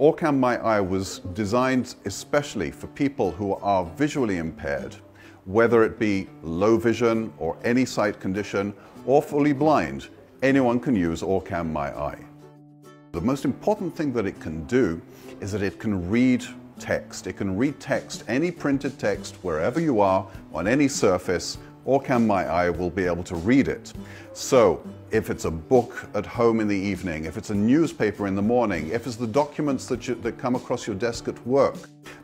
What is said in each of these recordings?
OrCam MyEye was designed especially for people who are visually impaired, whether it be low vision or any sight condition or fully blind, anyone can use OrCam MyEye. The most important thing that it can do is that it can read text. It can read text, any printed text, wherever you are, on any surface, OrCam MyEye will be able to read it. So, if it's a book at home in the evening, if it's a newspaper in the morning, if it's the documents that, you, that come across your desk at work.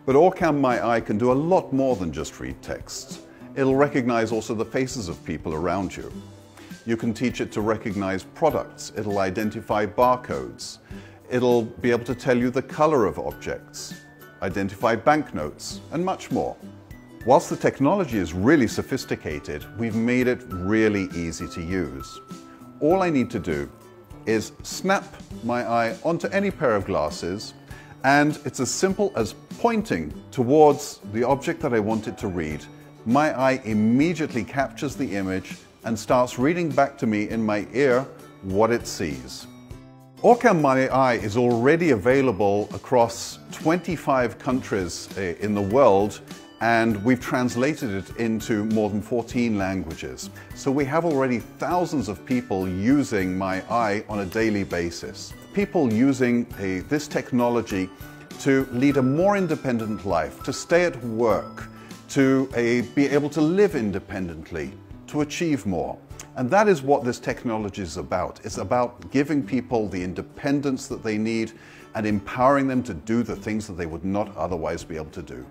But OrCam MyEye can do a lot more than just read texts. It'll recognize also the faces of people around you. You can teach it to recognize products. It'll identify barcodes. It'll be able to tell you the color of objects, identify banknotes, and much more. Whilst the technology is really sophisticated, we've made it really easy to use. All I need to do is snap MyEye onto any pair of glasses and it's as simple as pointing towards the object that I want it to read. MyEye immediately captures the image and starts reading back to me in my ear what it sees. OrCam MyEye is already available across 25 countries eh, in the world and we've translated it into more than 14 languages. So we have already thousands of people using MyEye on a daily basis. People using a, this technology to lead a more independent life, to stay at work, to a, be able to live independently, to achieve more. And that is what this technology is about. It's about giving people the independence that they need and empowering them to do the things that they would not otherwise be able to do.